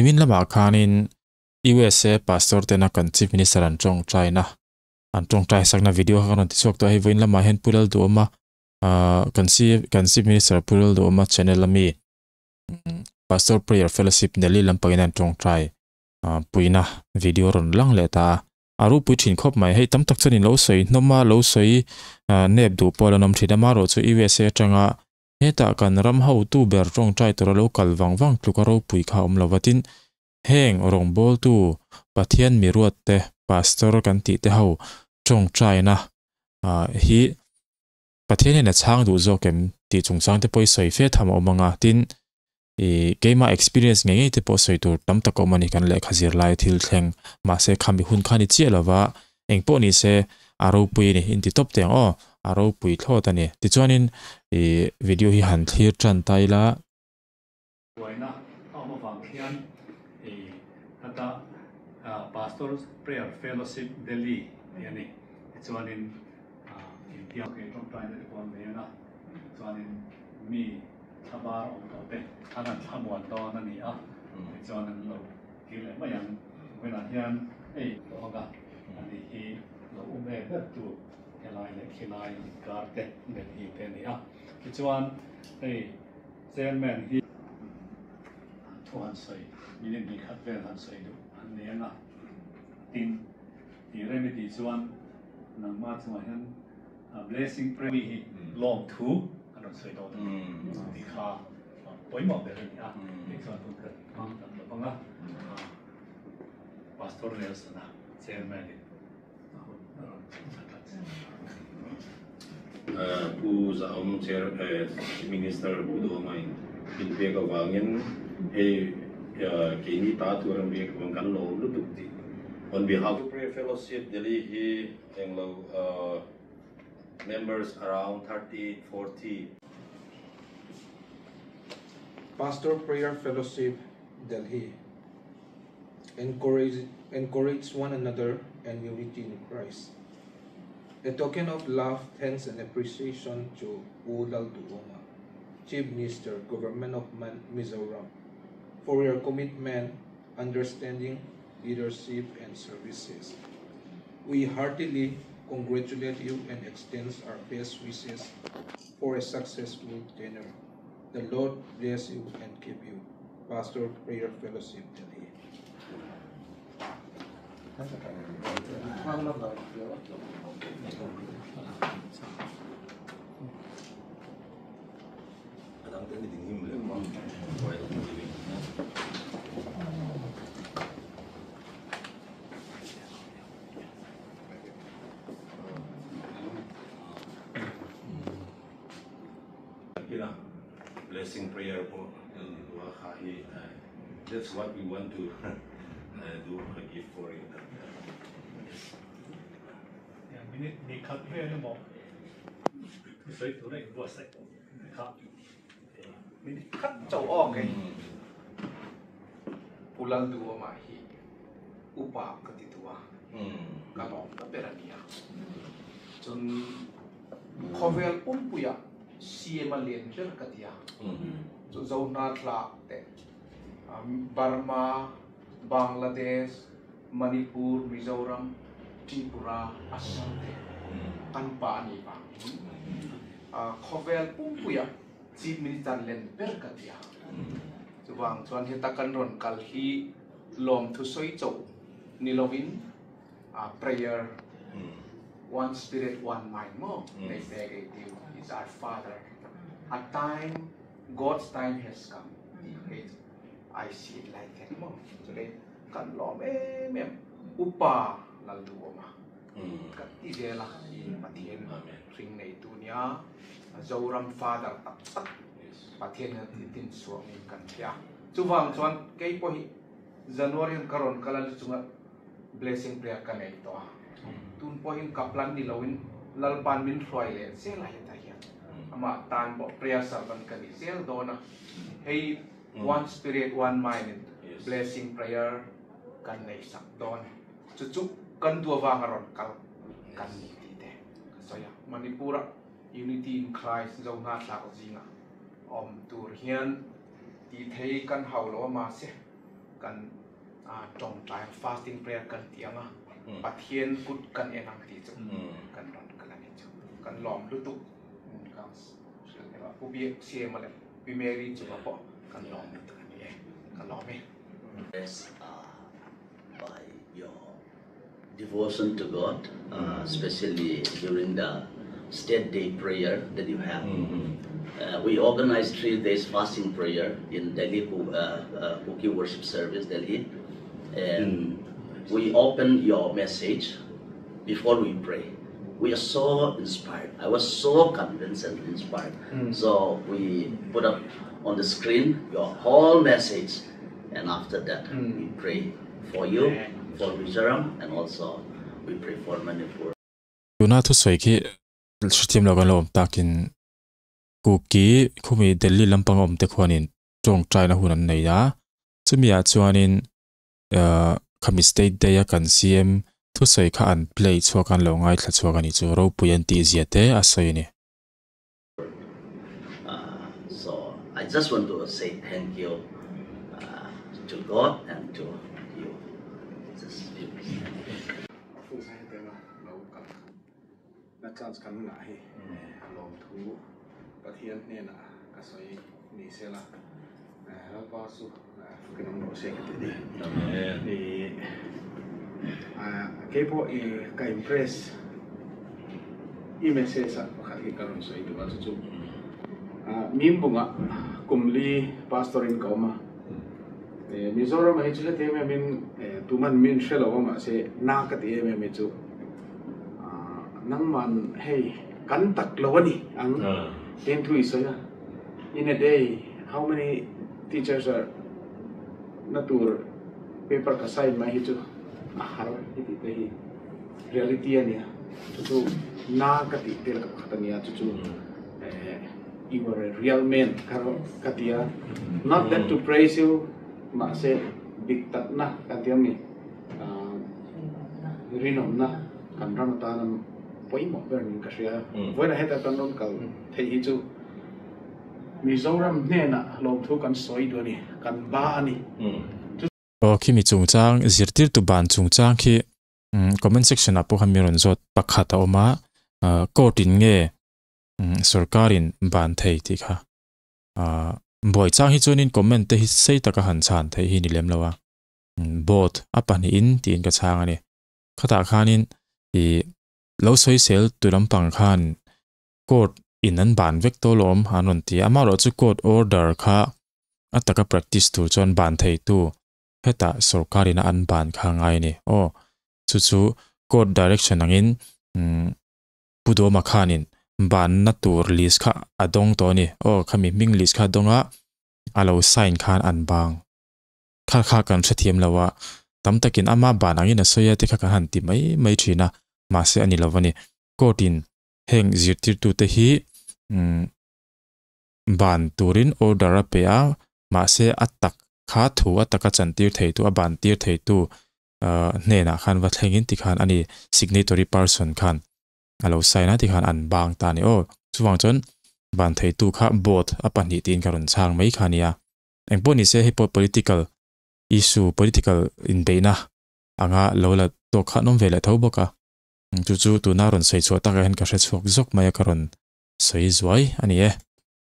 nimin lama khanin USA pastor tena kan chief minister an chong na. An chong trai sakna video kan ti sok to. Ai voin lama hen pulal do ma. Ah, kan si kan chief minister pulal do ma channel lami pastor prayer fellowship neli lampangin an chong trai. Ah, Puina video ron lang le ta. Aru pui thin khop mai. Hei tam tak chanin lo soi. Noma lo soi ah, nep du pola nom thida ma ro chu USA tanga heta kan ram ho tu ber tong chai to lo kal wang wang tu ka ro pui kha om lowatin heng rong bol tu pathian mi ruat te pastor kan ti te ho chong trai na. Hi pathian na chang du zo kem ti chung sang te poi soi fe tham omanga tin. E game experience nge nge te po soi tur tam ta ko mani kan le khazir lai thil thleng. Ma se khami hun khani che lawa eng po ni se aro pui ni, in ti top te o aro pui thlo ta ni ti chuanin e video hi han thlir tran tai la. E ata pastors prayer fellowship delhi yani chuanin in tiang ke trong tai de kon me na. Chuanin mi thabar ong to te anan thamwan to na ni a chuanin lo ki le ma yang wena hian ei to ga ani hi lo ume tu helai le khilai kar te ne hi te ni a chuan ei zen man hi ทุกหันใส่มีเรื่องดีคัดเว้นหันใส่ดูอันนี้นะตินที่เรื่องไม่ดีส่วนนังมาสมัยนั้น blessing pray มีลองทูอันนั้นใส่ตัวดีค่าปอยหมอกเดี๋ยวนี้อ่ะในส่วนทุกคนฟังกันแล้วฟังนะ pastor Nelson นะ 부자원 uh, uh, on behalf of prayer fellowship Delhi he uh, members around 30 40 pastor prayer fellowship Delhi encourage encourage one another and unity in Christ. A token of love, thanks, and appreciation to Ulal Duoma, Chief Minister, Government of Mizoram, for your commitment, understanding, leadership, and services. We heartily congratulate you and extend our best wishes for a successful tenure. The Lord bless you and keep you. Pastor Prayer Fellowship Delhi. Kadang tadi dingin belum, bang. Kau yang blessing prayer. Uh, that's what we want to uh, do, forgive for you. 你你咳咩都冇，啲水道咧冇得食，咳，你咳就 O K。Pulang dua mahi, upah ketitua, kalau berania. Jun kovel pun puya, siema lenjer ketia. Jun zau nat la te, Burma, Bangladesh, Manipur, Mizoram, Tripura, Assam te. Tanpa ani pa. Uh, kovel umpuya chief minister len per katia. Chuwang chuan hi takan ron kal hi lom thu soi chau nilovin uh, prayer Hmm. one spirit one mind mo Mm. they say you is our father a time God's time has come okay. I see it like that mo today kan lom em em upa lalu ma Hmm. kat idela i patien Amen. ring nei tu nia. Zoram father tak tak. Patien na tin suang in kan tia chuwang chuan kei po hi January karon kalal chunga blessing prayer ka nei to tun po hin kaplan ni lawin lalpan min roi le. Sel ai ta hian. Ama tan po prayer servant ka ni. Sel do na. Hey one spirit one mind. Blessing prayer kan nei sak. Don chu chu kan dua wa ngaron kal kan ni ti te. So ya manipura unity in christ zo nga tla ko zinga om tur hian ti thei kan hau lo ma se. Kan trong trai fasting prayer kan tiang a pathian kut kan enang ti chu. Kan ron kan ani chu. Kan lom lu tu. Kan pu bi sie ma le. Bi mary chu po. Kan lom ni kan ni kan lom me Blessed uh, by your devotion to God, uh, especially during the state day prayer that you have. Uh, we organized three days fasting prayer in Delhi, Hu- uh, uh, Worship Service, Delhi. And we open your message before we pray. We are so inspired. I was so convinced and inspired. So we put up on the screen your whole message. And after that, we pray for you, ดูน่าทุสวยคีชุดทีมเรากันเราอมตากินกูกี้คุมีเดลลี่ลำปังอมเตควันินจงใจนะหุ่นไหนนะจะมีอาจวนินเอ่อคำมิสเตย์เดียกันซีเอ็มทุสวยข้าอันเพลย์ชัวกันเราง่ายชัวกันอีจูเราพูยันตีเสียเตอาศัยนี่ I just want to say thank you uh, to God and to na chance kan na hi lo thu pathian ne na ka soi ni se la ra pa su kan mo se ke ti ni a ke po i ka impress. I message sa ka ki karon so i ba chu a mim bunga kumli pastorin ka ma e mizoram ai chu te me min tu man min shelo ma se na ti me me chu a nang man hey kan tak lawani ang ten thui so ya in a day how many teachers are natur paper ka sign ma hi chu a har hi ti te hi reality ani chu chu na ka ti te ka khatani ya chu chu eh, you were a real man karo katia not that to praise you ma se diktat na katiam ni Ah, rinom na. kan ram ta nam poi mo ber ni ka sia voi na heta kan ron kal thei hi chu. Mizoram ne na lom thu kan soi do ni kan ba ni. O khi mi chung chang zirtir tu ban chung chang khi comment section apo ham miron zot pakhat a oma uh, court in nge sarkarin ban thei ti kha. Uh, boy chang hi chunin comment te hi sei taka han chan thei hi ni lem lawa bot apani in tin ka chang ani khata khanin i lo soi sel tulam pang khan court in an ban vek to lom hanon ti amaro chu court order kha ataka practice tur chon ban thei tu heta sarkari na an ban kha ngai ni o chu chu court direction angin um, pudo ma khanin ban na tur list kha adong to ni o khami ming list kha donga alo sign khan an bang kha kha kan thathiam lawa tam takin ama ban angin a soya te kha kan han ti mai mai thina มาเสอันนี้ละวันนี้ก็ตินเฮงจิตติตุเตฮีบานตูรินออดาระเปียมาเสอัตตักขาถูอัตตกจันติวเทตุอบานติวเทตุเนนะขันวัดเฮงินติขันอันนี้สิกเนตอริพาร์สันขันเราใไซนะติขันอันบางตาเนี่ยโอ้สว่างจนบานเทตุข้าบดอัปันหิตินการุนช่างไม่ขันเนี่ยเองพวกนี้เสให้ปอ political issue political in เบนะอ่างาเราละตัวขันน้องเวลาเท่าบกะ chu chu tu na ron sei chu ta ka hen ka hre chhuak zok mai karon. Sei zuai ani e.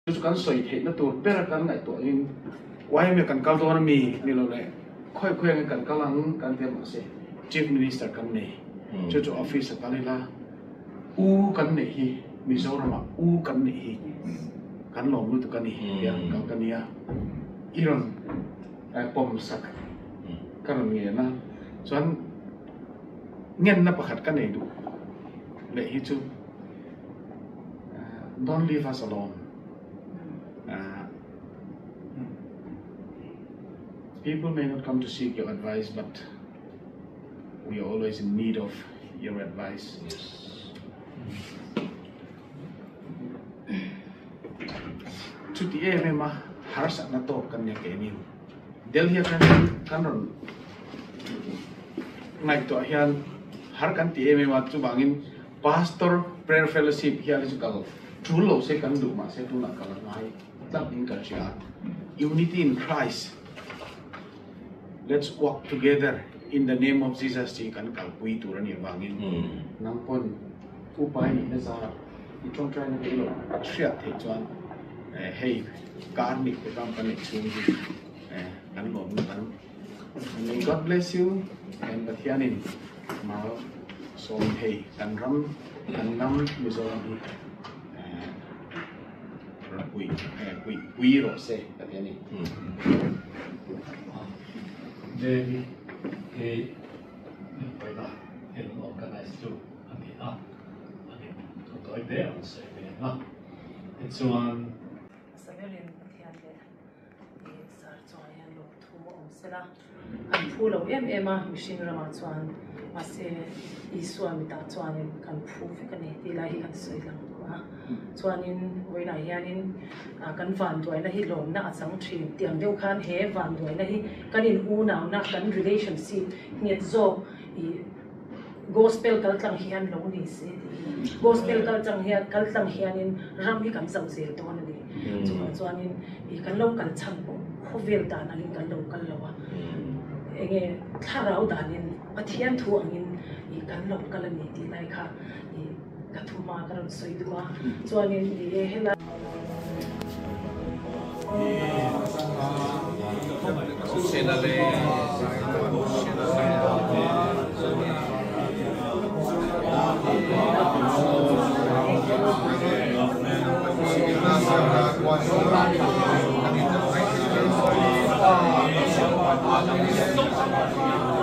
Chu kan soi the na tur per kan ngai to in. Wai me kan kal do na mi ni lo le. Khoi khoi kan kalang kan te ma se. Chief minister kan ne. Chu chu office ka le la. U kan ne hi. Mizoram u kan ne hi. Kan lom lu tu kan ni ya kan kan ya. Iron ai pom sak. Kan nge na. Chuan ngen na pakhat ka nei du. Le hi chu eh, don't leave us alone. Hmm. Eh, people may not come to seek your advice but we are always in need of your advice. Yes. the eh memang harus na kan ya kan, kan to kanya kainin delhi kan kanon naik to ayan har kan ti eme wat chu bangin pastor prayer fellowship hial chu kal chu lo se kan du ma se tu na kal ngai tlap in kal chia unity in christ let's walk together in the name of jesus ti kan kal pui tu ran bangin nang pon ku pai ni na sa itong try na kilo tria te chuan hey karnik ko kam kan chu ni kan lom kan God bless you and Batianin. Hianin ma so hey kan ram kan nam mizoram hi eh, ra quy eh, quy quy ro se ka hianin David, he, by the, he organized to, and he, ah, and he, to go there and say, ah, it's one, Samuelin thian le e sar chuan yan lo thu mo om sela. Kan phu lo em em a mihring rama chuan a se i suam mi ta chuan in kan phu fi kan e ti lai hi kan soi lang a chuan in oina hianin kan van duai na hi lom na a chang thin tiang deuh khan he van duai na hi kan in u naw na kan relationship. nget zo i gospel kal tlang hian lo ni se gospel kal tlang hian kal tlang hian in ram hi kam zau zel to na ni chuan chuan in i kan lo kal chang po khovel dan angin kan lo kal lo a enge tharau ปะเทียนทัวงินอีกันหลบกันนี่ที่ไหนค่ะอีกระทุมากระสวยดัวส่วนนี้ดีเฮล่าเซนาเลเซนาเลต้อง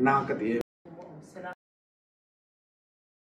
नाकति